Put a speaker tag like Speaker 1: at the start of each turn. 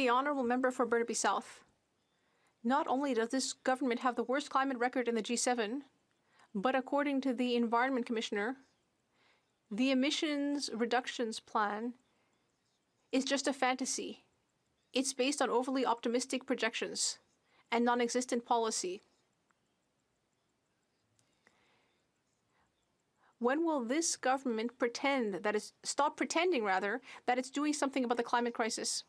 Speaker 1: The honorable member for Burnaby South. Not only does this government have the worst climate record in the G7, but according to the Environment Commissioner, the emissions reductions plan is just a fantasy. It's based on overly optimistic projections and non existent policy. When will this government pretend that it's stop pretending rather that it's doing something about the climate crisis?